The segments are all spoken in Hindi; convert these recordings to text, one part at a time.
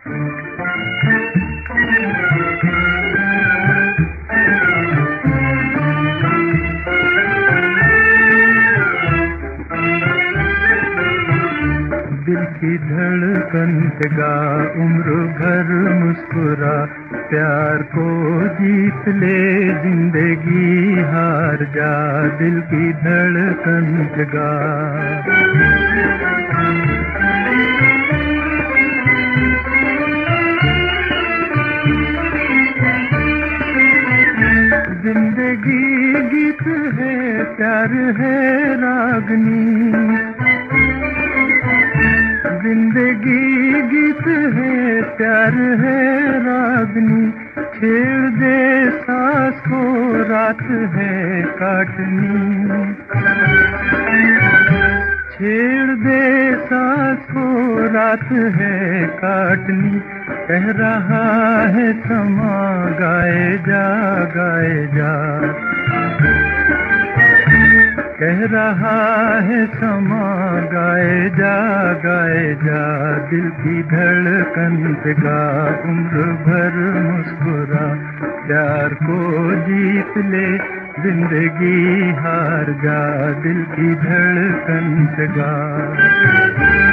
दिल की धड़कन गा उम्र भर मुस्कुरा, प्यार को जीत ले ज़िंदगी हार जा, दिल की धड़कन गा ज़िंदगी गीत है, प्यार है रागनी। ज़िंदगी गीत है, प्यार है रागनी। छेड़ दे सांस को, रात है काटनी। छेड़ दे को रात है काटनी, कह रहा है समा गाए जा गाए जा। कह रहा है समा गाए जा गाए जा, दिल की धड़कन गा, उम्र भर मुस्कुरा, प्यार को जीत ले, ज़िंदगी हार जा, दिल की धड़कन गा।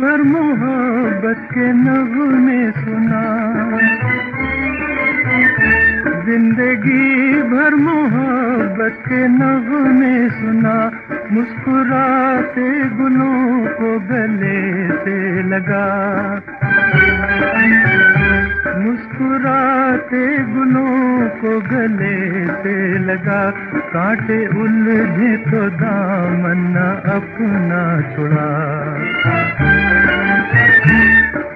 भर मोहब्बत के नगमे सुना। ज़िंदगी भर मोहब्बत के नगमे सुना। मुस्कुराते गुलों को गले से लगा। मुस्कुराते गुलों को गले से लगा। कांटे उलझे तो दामन अपना छुड़ा।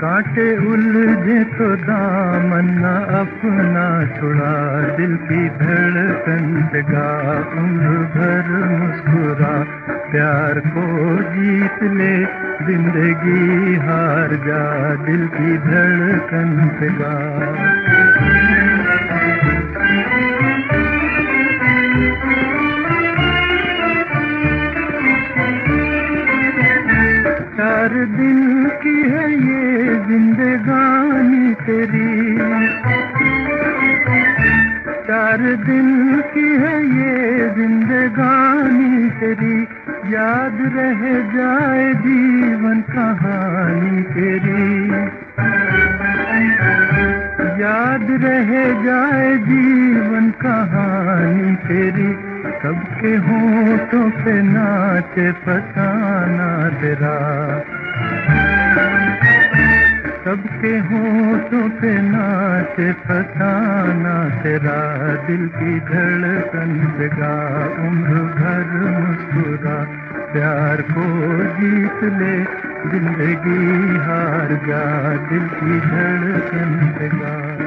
कांटे उलझे तो दामन अपना छुड़ा, दिल की धड़कन गा उम्र भर मुस्कुरा। प्यार को जीत ले, ज़िंदगी हार जा, दिल की धड़कन गा चार दिन की है ये दिन की है ये जिंदगानी तेरी। याद रह जाए जीवन कहानी तेरी। याद रह जाए जीवन कहानी तेरी। सबके हो होठों पे नाचे फसाना तेरा। सबके होठों पे नाचे फसाना तेरा दिल की धड़कन गा उम्र भर मुस्कुरा, प्यार को जीत ले, ज़िंदगी हार जा, दिल की धड़कन गा